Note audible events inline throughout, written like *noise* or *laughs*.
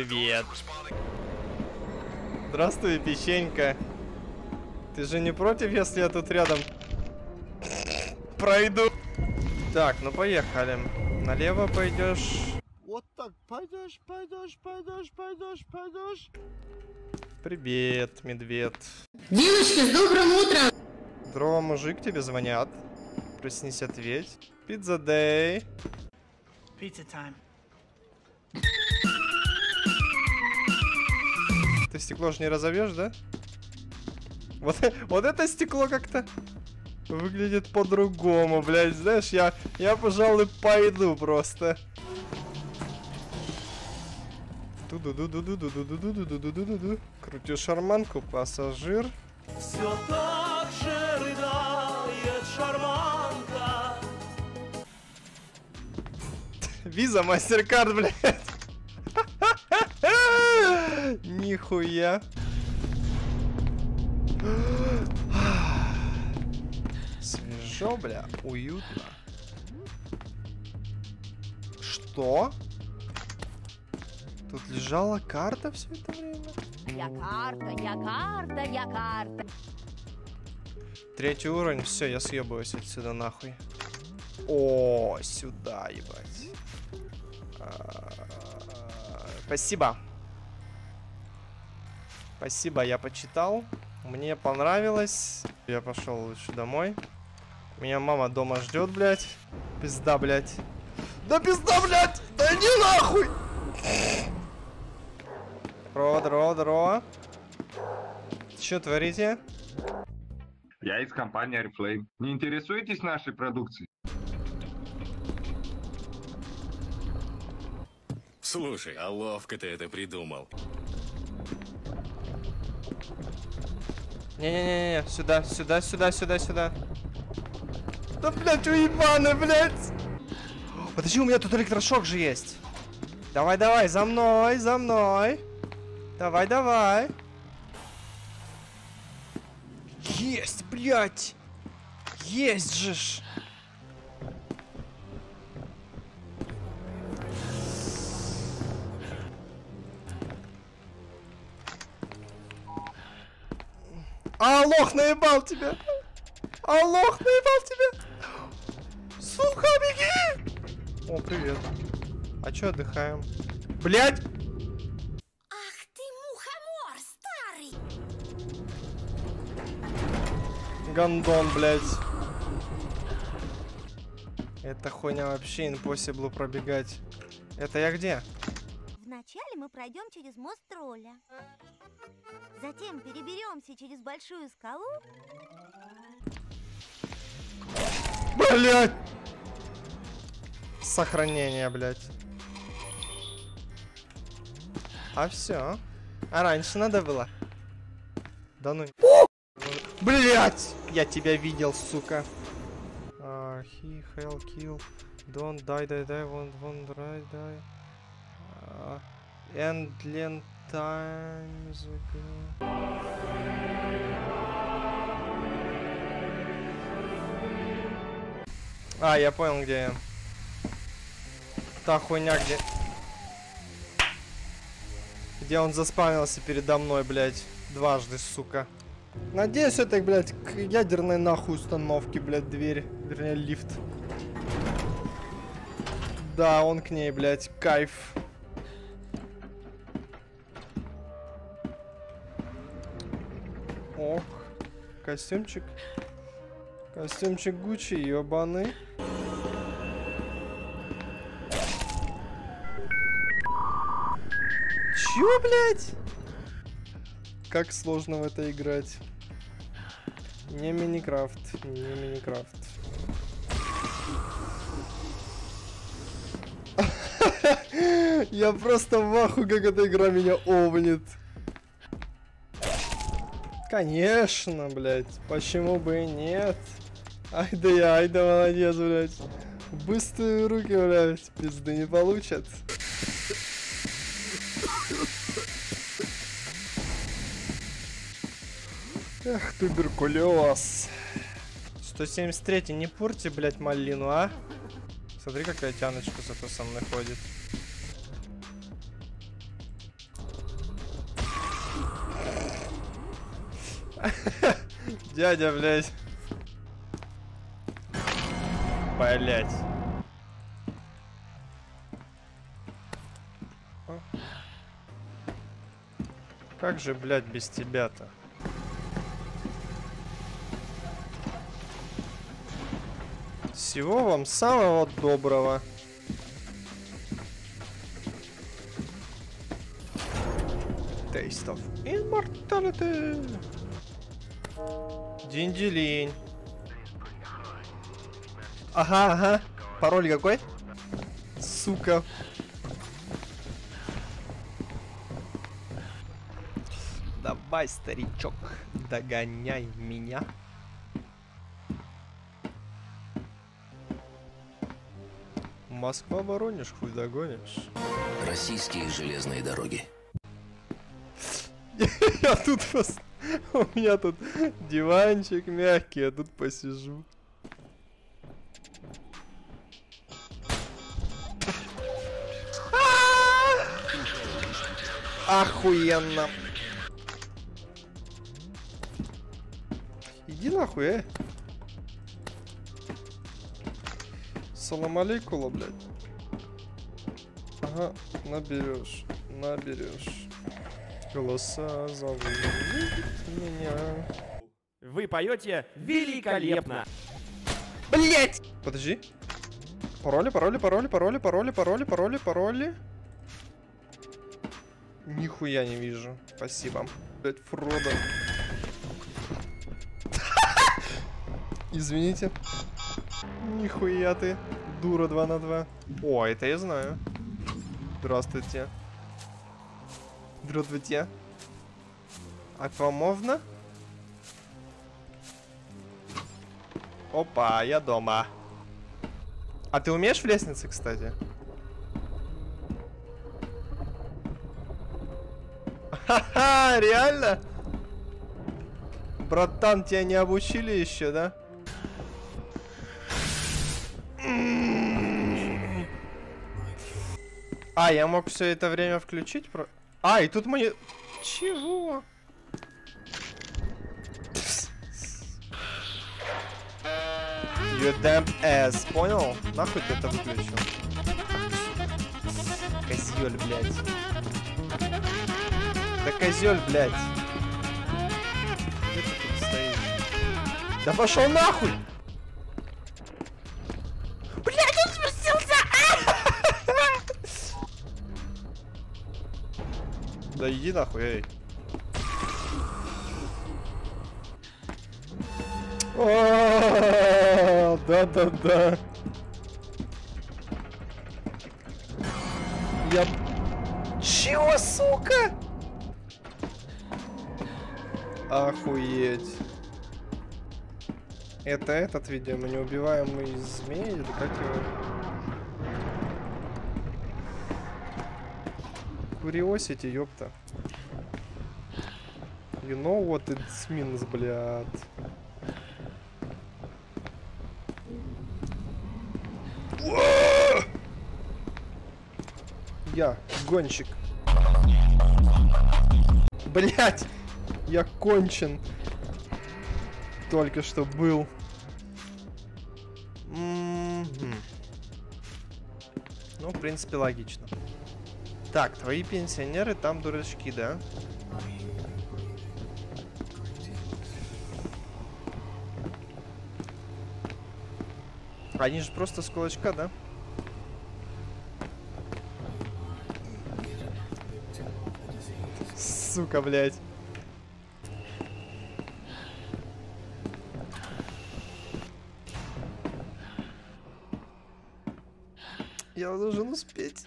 Привет. Здравствуй, печенька. Ты же не против, если я тут рядом пройду? Так, ну поехали. Налево пойдешь. Вот так пойдешь, пойдешь, пойдешь, пойдешь, пойдешь. Привет, медведь. Девочки, с добрым утром! Здорово, мужик, тебе звонят. Проснись, ответь. Пизza Day. Pizza time. Ты стекло же не разовьешь, да? Вот, *laughs* вот это стекло как-то выглядит по-другому, блядь. Знаешь, я, я, пожалуй, пойду просто. Крутю шарманку, пассажир. Все так же рыдает шарманка. *laughs* Виза, мастер-карт, блядь. Нихуя. Свежо, бля, уютно. Что? Тут лежала карта все это время? Я карта, я карта, я карта. Третий уровень, все, я съебываюсь отсюда нахуй. О, сюда, ебать. А, Спасибо. Спасибо, я почитал. Мне понравилось. Я пошел лучше домой. Меня мама дома ждет, блядь. Пизда, блядь. Да пизда, блядь! Да не нахуй! Здорово, здорово, здорово. Что творите? Я из компании Oriflame. Не интересуетесь нашей продукцией? Слушай, а ловко ты это придумал. Не-не-не, сюда, сюда, сюда, сюда, сюда. Да, блядь, уебаны, блядь. Подожди, у меня тут электрошок же есть. Давай, давай, за мной, за мной. Давай, давай. Есть, блядь. Есть же ж. А, лох наебал тебя! А, лох наебал тебя! Сука, беги! О, привет. А чё отдыхаем? Блять! Ах ты мухомор старый! Гандон, блядь. Эта хуйня вообще impossible пробегать. Это я где? Вначале мы пройдем через мост тролля. Затем переберемся через большую скалу. Блять! Сохранение, блять. А все. А раньше надо было. Да ну. Блять! Я тебя видел, сука. А, he, hell, kill. Don't die, die, die, won't, won't die, die. А, Endless times ago. А, я понял, где я. Та хуйня, где... Где он заспавнился передо мной, блядь. Дважды, сука. Надеюсь, это, блядь, к ядерной нахуй установке, блядь, дверь. Вернее, лифт. Да, он к ней, блядь, кайф. Ох, костюмчик. Костюмчик Гуччи, ёбаный. Чё, блядь? Как сложно в это играть. Не Миникрафт, не Миникрафт. *laughs* Я просто в аху, как эта игра меня овнит. Конечно, блядь. Почему бы и нет? Ай да я, ай да молодец, блядь. Быстрые руки, блядь. Пизды не получат. Эх, туберкулез. 173 не порти, блядь, малину, а? Смотри, какая тяночка зато со мной ходит. Дядя, блядь. Блять. Как же, блядь, без тебя-то? Всего вам самого доброго. Taste of Immortality. Динь-делинь. Ага, ага. Пароль какой? Сука. Давай, старичок, догоняй меня. Москва, Воронеж, хуй догонишь. Российские железные дороги. Я *laughs* тут просто... *laughs* У меня тут диванчик мягкий, я тут посижу. Охуенно. Иди нахуй, э. Салам алейкула, блядь. Ага, наберешь, наберешь. Голоса зовут меня. Вы поете великолепно. Блять! Подожди. Пароли, пароли, пароли, пароли, пароли, пароли, пароли, пароли. Нихуя не вижу. Спасибо. Блять, Фродо. *laughs* Извините. Нихуя ты. Дура 2 на 2. О, это я знаю. Здравствуйте. Здравствуйте. Аквамовна? Опа, я дома. А ты умеешь в лестнице, кстати? Ха-ха, реально? Братан, тебя не обучили еще, да? А, я мог все это время включить? А, и тут мы... Чего? You damn ass, понял? Нахуй ты это выключил? Козёль, блядь. Да козёль, блядь. Где ты тут стоишь? Да пошел нахуй! Да иди нахуй, эй. Да-да-да. Я... Чего, сука? Охуеть. Это этот, видимо, неубиваемый змей, или как его? Curiosity, ёпта. You know what it means, блядь. Я гонщик. Блять, я кончен. Только что был. Мгм. Ну, в принципе, логично. Так, твои пенсионеры там дурачки, да? Они же просто с кулачка, да? Сука, блядь. Я должен успеть.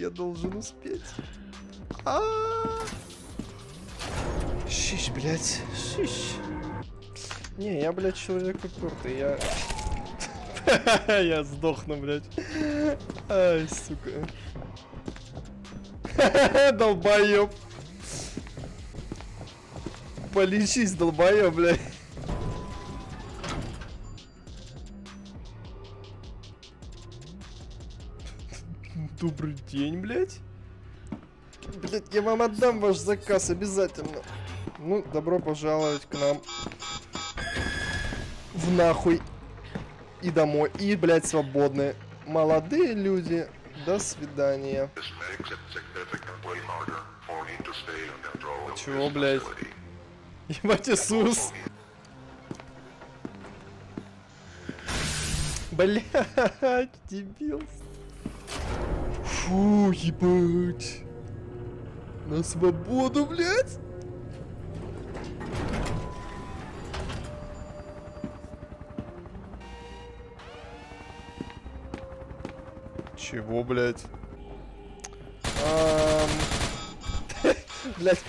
Я должен успеть. А Щищ, блядь. Щищ. Не, я, блядь, человек упертый. Я... *laughs* Я сдохну, блядь. Ай, сука. *laughs* Долбоёб. Полечись, долбоёб, блядь. Добрый день, блядь. Блядь, я вам отдам ваш заказ обязательно. Ну, добро пожаловать к нам. В нахуй. И домой. И, блядь, свободны. Молодые люди. До свидания. Чего, блядь? Ебать, Иисус. Блядь, дебил. Фу, ебать. На свободу, блядь. Чего, блядь? Ам, *laughs* Блядь,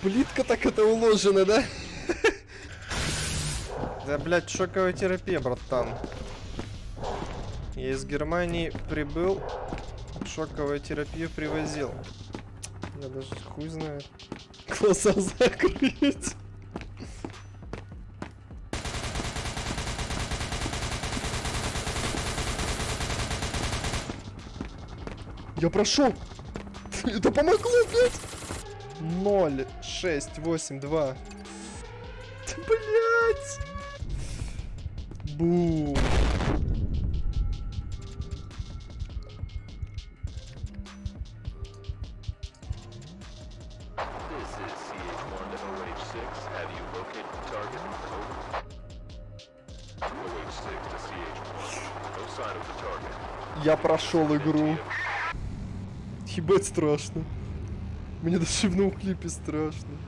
плитка так это уложена, да? *laughs* Да, блядь, шоковая терапия, братан. Я из Германии прибыл, шоковую терапию привозил. Я даже хуй знает. Глаза закрыть. Я прошел. Это помогло, блядь. 0, 6, 8, 2. Блять. Бу. Я прошел игру. Ебать страшно. Мне даже в клипе страшно.